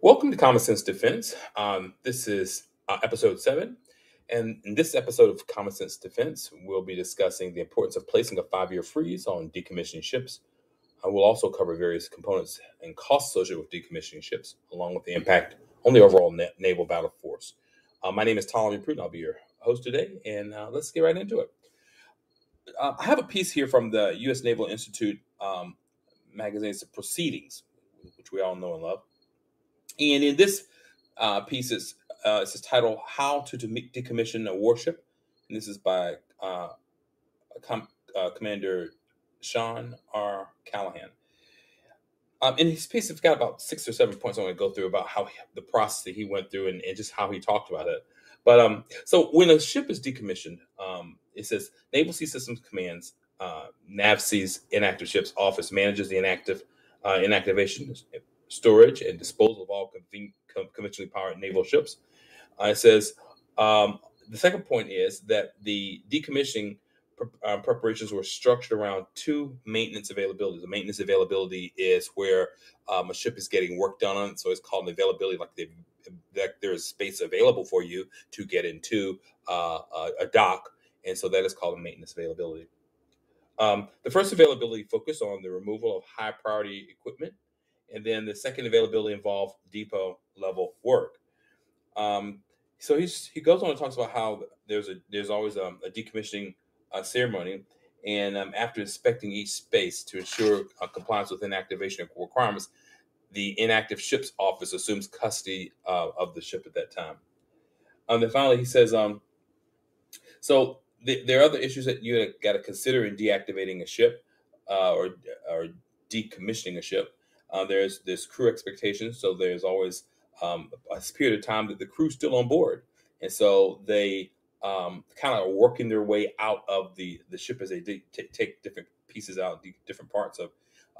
Welcome to Common Sense Defense. Um, this is uh, episode seven. And in this episode of Common Sense Defense, we'll be discussing the importance of placing a five year freeze on decommissioning ships. Uh, we'll also cover various components and costs associated with decommissioning ships, along with the impact on the overall na- naval battle force. Uh, my name is Ptolemy Pruden. I'll be your host today, and uh, let's get right into it. Uh, I have a piece here from the U.S. Naval Institute um, magazine's Proceedings, which we all know and love. And in this uh, piece, it's, uh, it's titled How to Decommission a Warship. And this is by uh, Com- uh, Commander Sean R. Callahan. Um, in his piece, I've got about six or seven points I want to go through about how he, the process that he went through and, and, just how he talked about it. But um, so when a ship is decommissioned, um, it says Naval Sea Systems Command's uh, NAVSEA's inactive ships office manages the inactive uh, inactivation storage and disposal of all conventionally powered naval ships. Uh, it says um, the second point is that the decommissioning uh, preparations were structured around two maintenance availabilities. The maintenance availability is where um, a ship is getting work done on, it, so it's called an availability, like that there is space available for you to get into uh, a dock, and so that is called a maintenance availability. Um, the first availability focused on the removal of high priority equipment and then the second availability involved depot level work. Um, so he's, he goes on and talks about how there's a there's always a, a decommissioning uh, ceremony, and um, after inspecting each space to ensure uh, compliance with inactivation requirements, the inactive ship's office assumes custody uh, of the ship at that time. And then finally, he says, um, so the, there are other issues that you got to consider in deactivating a ship uh, or or decommissioning a ship. Uh, there's this crew expectations, so there's always um, a period of time that the crew's still on board, and so they um, kind of are working their way out of the the ship as they t- take different pieces out, different parts of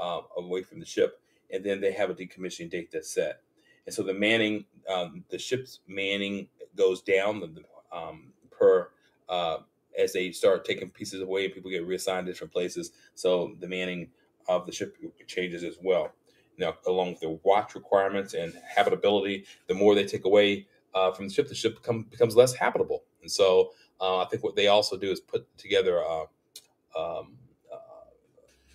um, away from the ship, and then they have a decommissioning date that's set. And so the manning, um, the ship's manning goes down um, per uh, as they start taking pieces away and people get reassigned to different places. So the manning of the ship changes as well you know, along with the watch requirements and habitability, the more they take away uh, from the ship, the ship become, becomes less habitable. And so uh, I think what they also do is put together. Uh, um, uh,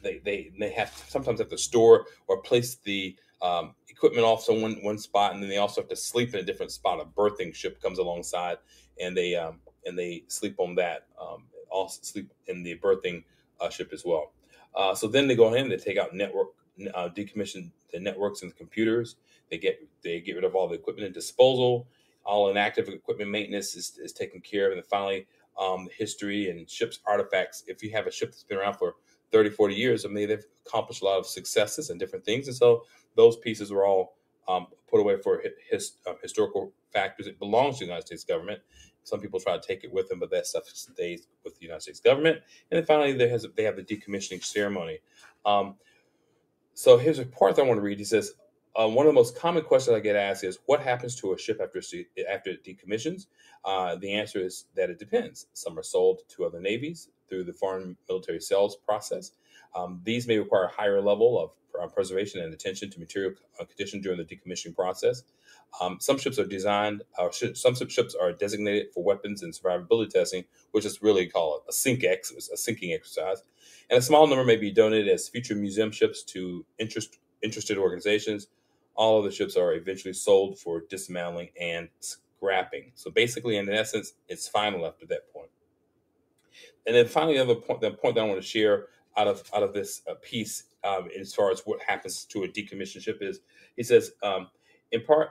they, they they have to, sometimes have to store or place the um, equipment off so one one spot, and then they also have to sleep in a different spot. A berthing ship comes alongside, and they um, and they sleep on that. Um, also sleep in the berthing uh, ship as well. Uh, so then they go ahead and they take out network uh, decommission the networks and the computers. They get they get rid of all the equipment and disposal. All inactive equipment maintenance is, is taken care of. And then finally, um, history and ships artifacts. If you have a ship that's been around for 30, 40 years, I mean, they've accomplished a lot of successes and different things. And so those pieces were all um, put away for his, uh, historical factors. It belongs to the United States government. Some people try to take it with them, but that stuff stays with the United States government. And then finally, there has, they have the decommissioning ceremony. Um, so here's a part that I want to read. He says, uh, one of the most common questions I get asked is, what happens to a ship after after it decommissions? Uh, the answer is that it depends. Some are sold to other navies through the foreign military sales process. Um, these may require a higher level of uh, preservation and attention to material uh, condition during the decommissioning process. Um, some ships are designed, or sh- some ships are designated for weapons and survivability testing, which is really called a sink ex, a sinking exercise. And a small number may be donated as future museum ships to interest, interested organizations. All of the ships are eventually sold for dismantling and scrapping. So basically, in essence, it's final after that point. And then finally, the other point, the point that I want to share out of out of this uh, piece, um, as far as what happens to a decommissioned ship, is he says, um, in part,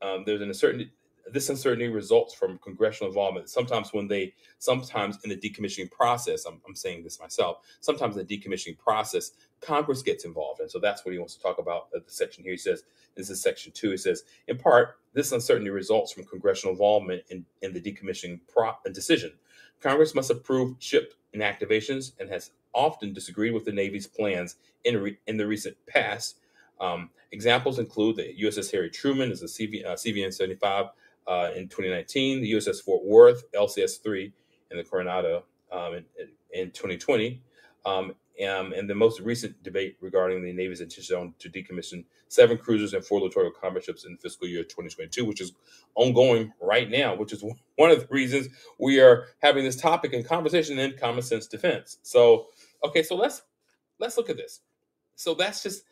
um, there's an uncertainty. This uncertainty results from congressional involvement. Sometimes, when they, sometimes in the decommissioning process, I'm, I'm saying this myself. Sometimes in the decommissioning process, Congress gets involved, and so that's what he wants to talk about. At the section here, he says, this is section two. He says, in part, this uncertainty results from congressional involvement in, in the decommissioning pro- decision. Congress must approve ship inactivations and has often disagreed with the Navy's plans in, re- in the recent past. Um, examples include the USS Harry Truman as a CV, uh, CVN 75 uh, in 2019, the USS Fort Worth LCS 3 and the Coronado um, in, in, 2020. Um, um, and the most recent debate regarding the Navy's intention to decommission seven cruisers and four littoral combat ships in fiscal year 2022, which is ongoing right now, which is one of the reasons we are having this topic and conversation in common sense defense. So, okay, so let's let's look at this. So that's just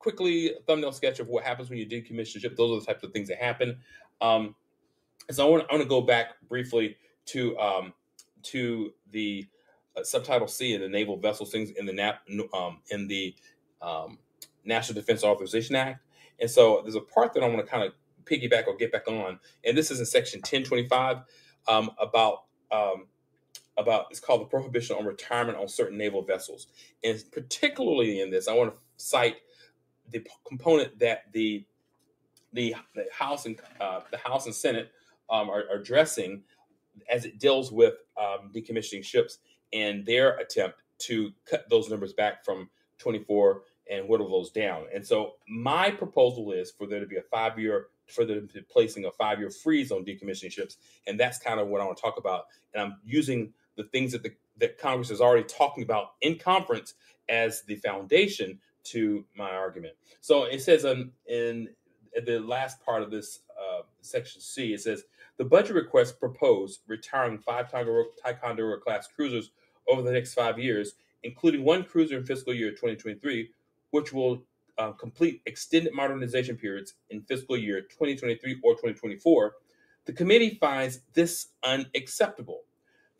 quickly a thumbnail sketch of what happens when you decommission a ship. Those are the types of things that happen. Um, so I want, I want to go back briefly to um, to the uh, subtitle C in the Naval Vessels things in the NAP um, in the um, National Defense Authorization Act. And so there's a part that I want to kind of piggyback or get back on, and this is in Section 1025 um, about um, about it's called the prohibition on retirement on certain naval vessels. And particularly in this, I want to cite the component that the the, the House and uh, the House and Senate um, are, are, addressing as it deals with um, decommissioning ships and their attempt to cut those numbers back from 24 and whittle those down. And so my proposal is for there to be a five year for them placing a five year freeze on decommissioning ships, and that's kind of what I want to talk about. And I'm using the things that the that Congress is already talking about in conference as the foundation to my argument. So it says in, in the last part of this uh, section C, it says the budget request proposed retiring five Ticonderoga class cruisers over the next five years, including one cruiser in fiscal year 2023, which will uh, complete extended modernization periods in fiscal year 2023 or 2024. The committee finds this unacceptable.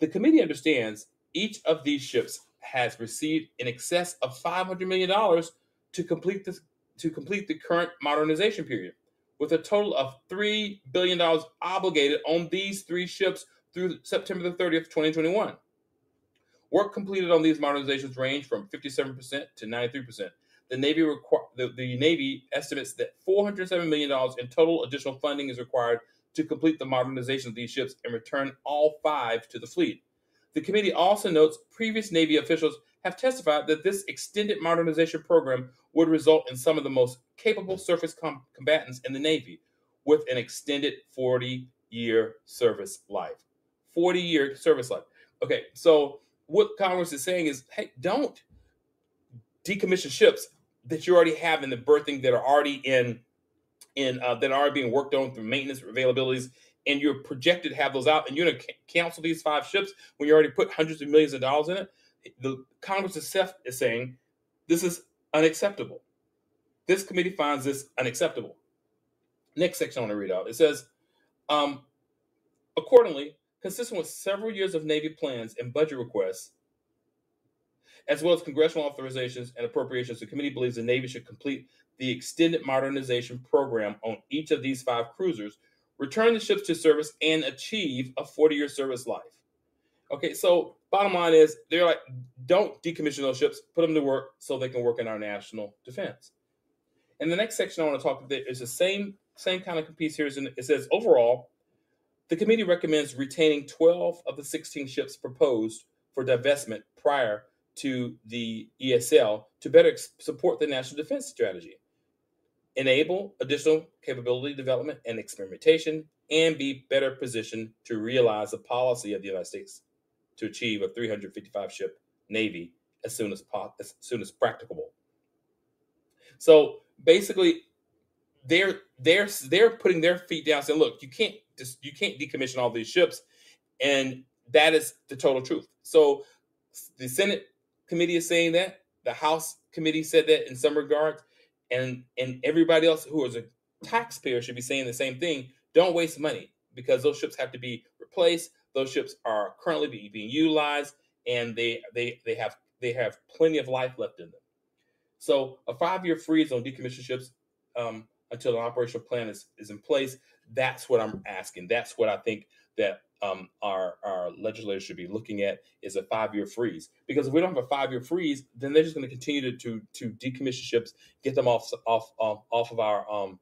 The committee understands each of these ships has received in excess of $500 million to complete this to complete the current modernization period, with a total of $3 billion obligated on these three ships through September the 30th, 2021. Work completed on these modernizations range from 57% to 93%. The Navy requ- the, the Navy estimates that $407 million in total additional funding is required to complete the modernization of these ships and return all five to the fleet. The committee also notes previous Navy officials have testified that this extended modernization program would result in some of the most capable surface com- combatants in the Navy with an extended 40 year service life. 40 year service life. Okay, so what Congress is saying is hey, don't decommission ships that you already have in the berthing that are already in in uh, that are being worked on through maintenance availabilities and you're projected to have those out and you're going to cancel these five ships when you already put hundreds of millions of dollars in it the Congress itself is saying this is unacceptable. This committee finds this unacceptable. Next section I want to read out. It says, um, accordingly, consistent with several years of Navy plans and budget requests, as well as congressional authorizations and appropriations, the committee believes the Navy should complete the extended modernization program on each of these five cruisers, return the ships to service, and achieve a 40 year service life. Okay, so bottom line is they're like, don't decommission those ships, put them to work so they can work in our national defense. And the next section I want to talk about is the same same kind of piece here. It says overall, the committee recommends retaining 12 of the 16 ships proposed for divestment prior to the ESL to better support the national defense strategy, enable additional capability development and experimentation, and be better positioned to realize the policy of the United States to achieve a 355 ship navy as soon as as soon as practicable. So basically, they're they're they're putting their feet down, saying, "Look, you can't just you can't decommission all these ships," and that is the total truth. So the Senate committee is saying that the House committee said that in some regards, and and everybody else who is a taxpayer should be saying the same thing. Don't waste money because those ships have to be replaced. Those ships are currently being utilized, and they they they have they have plenty of life left in them. So a five year freeze on decommissioned ships um, until an operational plan is, is in place. That's what I'm asking. That's what I think that um, our our legislators should be looking at is a five year freeze. Because if we don't have a five year freeze, then they're just going to continue to, to decommission ships, get them off off off, off of our um,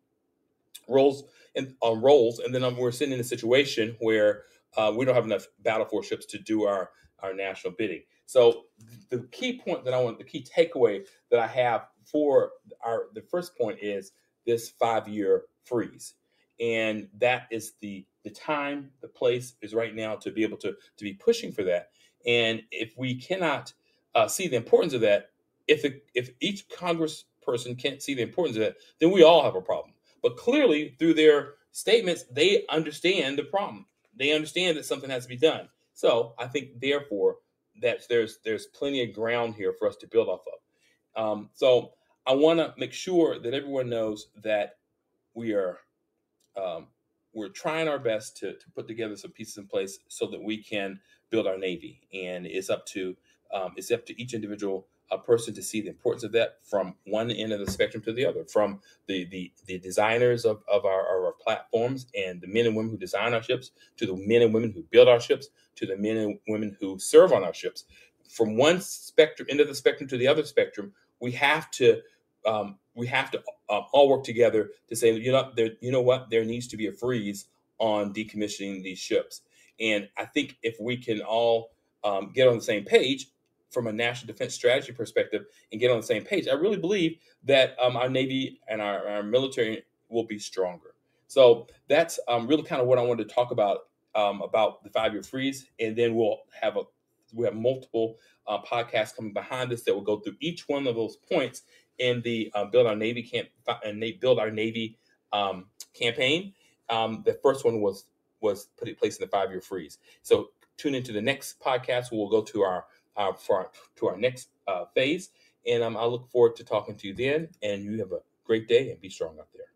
rolls and on um, rolls, and then um, we're sitting in a situation where uh, we don't have enough battle force ships to do our our national bidding. So the key point that I want, the key takeaway that I have for our the first point is this five year freeze, and that is the the time, the place is right now to be able to to be pushing for that. And if we cannot uh, see the importance of that, if if each congressperson can't see the importance of that, then we all have a problem. But clearly, through their statements, they understand the problem. They understand that something has to be done. So I think, therefore, that there's there's plenty of ground here for us to build off of. Um, so I want to make sure that everyone knows that we are um, we're trying our best to, to put together some pieces in place so that we can build our navy, and it's up to um, it's up to each individual a person to see the importance of that from one end of the spectrum to the other, from the the, the designers of, of our, our platforms and the men and women who design our ships, to the men and women who build our ships, to the men and women who serve on our ships. From one spectrum end of the spectrum to the other spectrum, we have to um, we have to uh, all work together to say, you know, there, you know what, there needs to be a freeze on decommissioning these ships. And I think if we can all um, get on the same page, from a national defense strategy perspective and get on the same page. I really believe that um, our Navy and our, our, military will be stronger. So that's um, really kind of what I wanted to talk about um, about the five year freeze, and then we'll have a we have multiple uh, podcasts coming behind this that will go through each one of those points in the uh, build our Navy camp and they build our Navy um, campaign. Um, the first one was was put in place in the five year freeze. So tune into the next podcast. We'll go to our uh, for our, to our next uh, phase. And um, I look forward to talking to you then. And you have a great day and be strong out there.